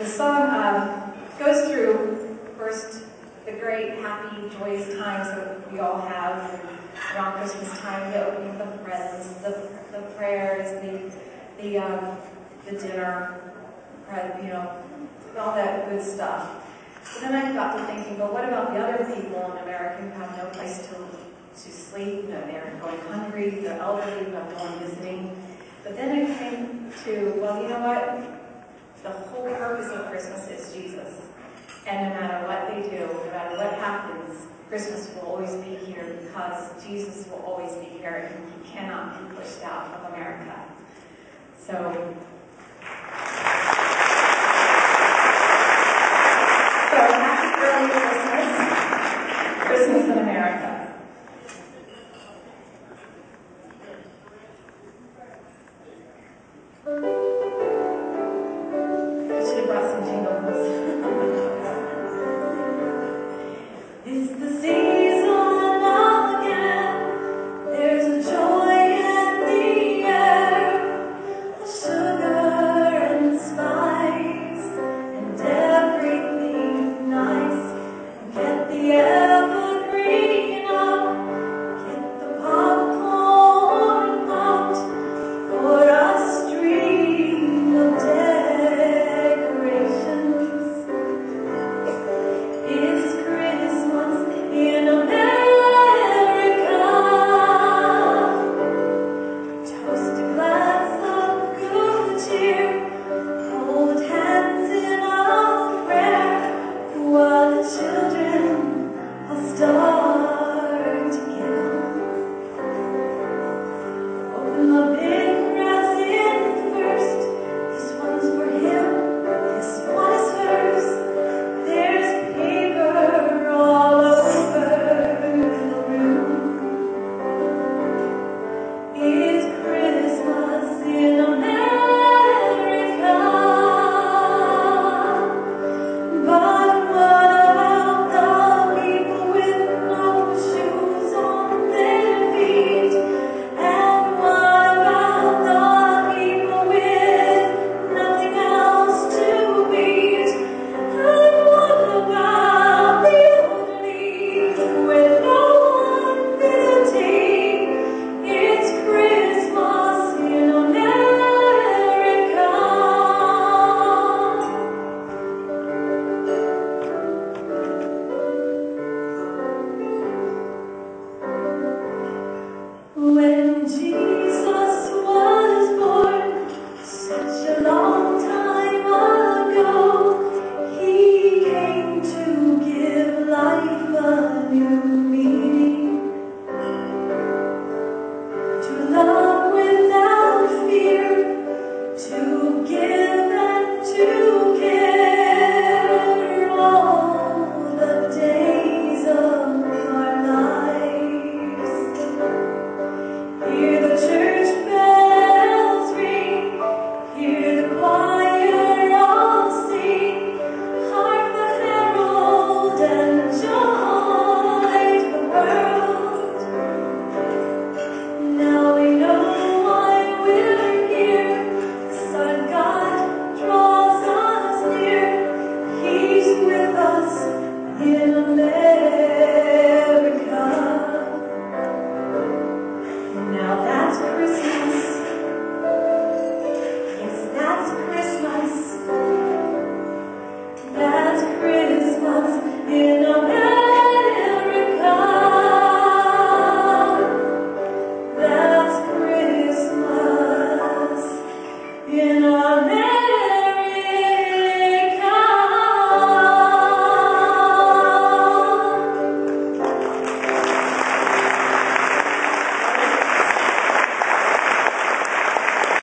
The song um, goes through first the great, happy, joyous times that we all have around Christmas time, the opening of the presents, the, the prayers, the the um, the dinner, you know, all that good stuff. So then I got to thinking, well, what about the other people in America who have no place to to sleep? Know, they're going hungry, they're elderly, who no one visiting. But then it came to, well, you know what? The whole purpose of Christmas is Jesus. And no matter what they do, no matter what happens, Christmas will always be here because Jesus will always be here and he cannot be pushed out of America. So children will start. you. In